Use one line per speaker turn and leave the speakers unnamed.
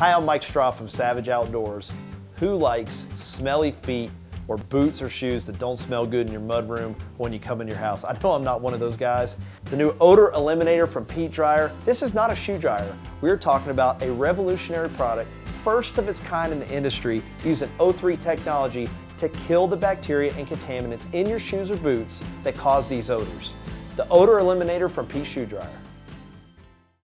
Hi, I'm Mike Straw from Savage Outdoors. Who likes smelly feet or boots or shoes that don't smell good in your mudroom when you come in your house? I know I'm not one of those guys. The new odor eliminator from Peet Dryer. This is not a shoe dryer. We're talking about a revolutionary product, first of its kind in the industry, using O3 technology to kill the bacteria and contaminants in your shoes or boots that cause these odors. The odor eliminator from Peet Shoe Dryer.